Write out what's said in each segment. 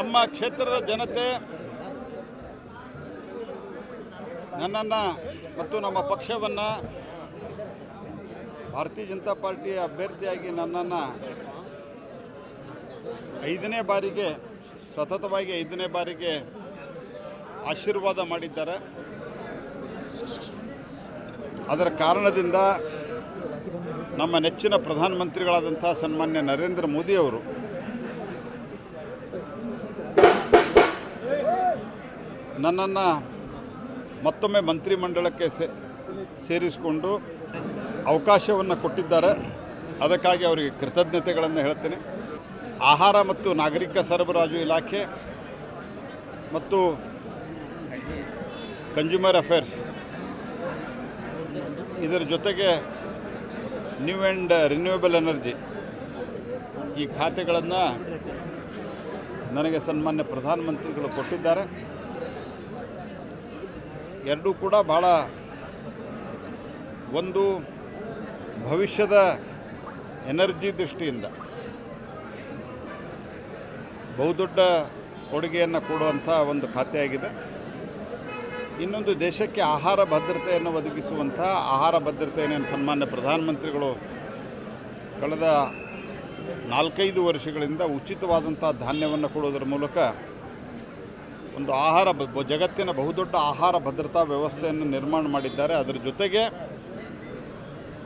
ನಮ್ಮ ಕ್ಷೇತ್ರದ ಜನತೆ ನನ್ನನ್ನು ಮತ್ತು ನಮ್ಮ ಪಕ್ಷವನ್ನು ಭಾರತೀಯ ಜನತಾ ಪಾರ್ಟಿಯ ಅಭ್ಯರ್ಥಿಯಾಗಿ ನನ್ನನ್ನು ಐದನೇ ಬಾರಿಗೆ, ಸತತವಾಗಿ ಐದನೇ ಬಾರಿಗೆ ಆಶೀರ್ವಾದ ಮಾಡಿದ್ದಾರೆ. ಅದರ ಕಾರಣದಿಂದ ನಮ್ಮ ನೆಚ್ಚಿನ ಪ್ರಧಾನಮಂತ್ರಿಗಳಾದಂಥ ಸನ್ಮಾನ್ಯ ನರೇಂದ್ರ ಮೋದಿಯವರು ನನ್ನನ್ನು ಮತ್ತೊಮ್ಮೆ ಮಂತ್ರಿಮಂಡಲಕ್ಕೆ ಸೇ, ಸೇರಿಸಿಕೊಂಡು ಅವಕಾಶವನ್ನು ಕೊಟ್ಟಿದ್ದಾರೆ. ಅದಕ್ಕಾಗಿ ಅವರಿಗೆ ಕೃತಜ್ಞತೆಗಳನ್ನು ಹೇಳ್ತೇನೆ. ಆಹಾರ ಮತ್ತು ನಾಗರಿಕ ಸರಬರಾಜು ಇಲಾಖೆ ಮತ್ತು ಕನ್ಸ್ಯೂಮರ್ ಅಫೇರ್ಸ್ ಇದರ ಜೊತೆಗೆ ನ್ಯೂ ಆ್ಯಂಡ್ ರಿನ್ಯೂಯಬಲ್ ಎನರ್ಜಿ ಈ ಖಾತೆಗಳನ್ನು ನನಗೆ ಸನ್ಮಾನ್ಯ ಪ್ರಧಾನಮಂತ್ರಿಗಳು ಕೊಟ್ಟಿದ್ದಾರೆ. ಎರಡೂ ಕೂಡ ಭಾಳ ಒಂದು ಭವಿಷ್ಯದ ಎನರ್ಜಿ ದೃಷ್ಟಿಯಿಂದ ಬಹುದೊಡ್ಡ ಕೊಡುಗೆಯನ್ನು ಕೊಡುವಂಥ ಒಂದು ಖಾತೆಯಾಗಿದೆ. ಇನ್ನೊಂದು ದೇಶಕ್ಕೆ ಆಹಾರ ಭದ್ರತೆಯನ್ನು ಒದಗಿಸುವಂಥ ಆಹಾರ ಭದ್ರತೆಯನ್ನು ಸನ್ಮಾನ್ಯ ಪ್ರಧಾನಮಂತ್ರಿಗಳು ಕಳೆದ ನಾಲ್ಕೈದು ವರ್ಷಗಳಿಂದ ಉಚಿತವಾದಂಥ ಧಾನ್ಯವನ್ನು ಕೊಡುವುದರ ಮೂಲಕ ಒಂದು ಆಹಾರ ಜಗತ್ತಿನ ಬಹುದೊಡ್ಡ ಆಹಾರ ಭದ್ರತಾ ವ್ಯವಸ್ಥೆಯನ್ನು ನಿರ್ಮಾಣ ಮಾಡಿದ್ದಾರೆ. ಅದರ ಜೊತೆಗೆ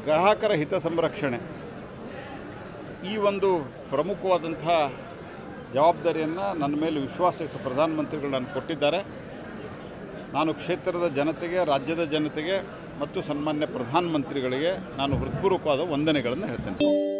ಗ್ರಾಹಕರ ಹಿತ ಸಂರಕ್ಷಣೆ. ಈ ಒಂದು ಪ್ರಮುಖವಾದಂಥ ಜವಾಬ್ದಾರಿಯನ್ನು ನನ್ನ ಮೇಲೆ ವಿಶ್ವಾಸ ಇಟ್ಟು ಪ್ರಧಾನಮಂತ್ರಿಗಳು ನಾನು ಕೊಟ್ಟಿದ್ದಾರೆ. ನಾನು ಕ್ಷೇತ್ರದ ಜನತೆಗೆ, ರಾಜ್ಯದ ಜನತೆಗೆ ಮತ್ತು ಸನ್ಮಾನ್ಯ ಪ್ರಧಾನಮಂತ್ರಿಗಳಿಗೆ ನಾನು ಹೃತ್ಪೂರ್ವಕವಾದ ವಂದನೆಗಳನ್ನು ಹೇಳ್ತೇನೆ.